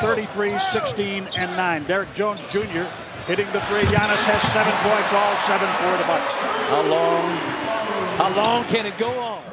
33, 16, and 9. Derrick Jones Jr. hitting the three. Giannis has seven points, all seven for the Bucks. How long? How long can it go on?